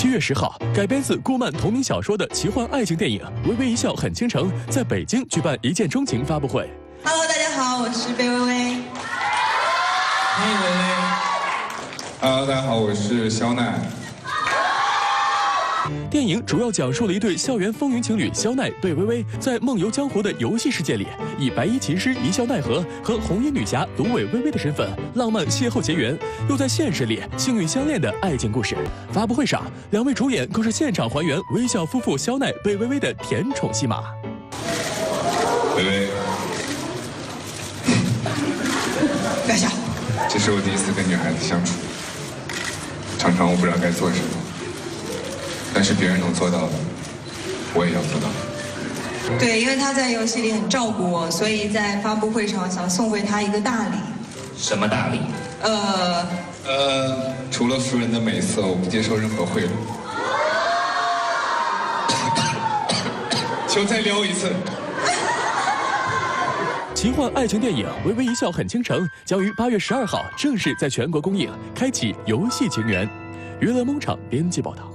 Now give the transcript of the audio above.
七月十号，改编自顾漫同名小说的奇幻爱情电影《微微一笑很倾城》在北京举办一见钟情发布会。Hello，大家好，我是贝微微。欢迎微微。Hello，大家好，我是肖奈。电影主要讲述了一对校园风云情侣肖奈、贝微微在梦游江湖的游戏世界里，以白衣琴师一笑奈何和红衣女侠芦苇微微的身份浪漫邂逅结缘，又在现实里幸运相恋的爱情故事。发布会上，两位主演更是现场还原微笑夫妇肖奈、贝微微的甜宠戏码。微微，不要笑。这是我第一次跟女孩子相处，常常我不知道该做什么。但是别人能做到的，我也要做到。对，因为他在游戏里很照顾我，所以在发布会上想送给他一个大礼。什么大礼？呃，呃，除了夫人的美色，我不接受任何贿赂。求再撩一次。奇幻爱情电影《微微一笑很倾城》将于八月十二号正式在全国公映，开启游戏情缘。娱乐梦场编辑报道。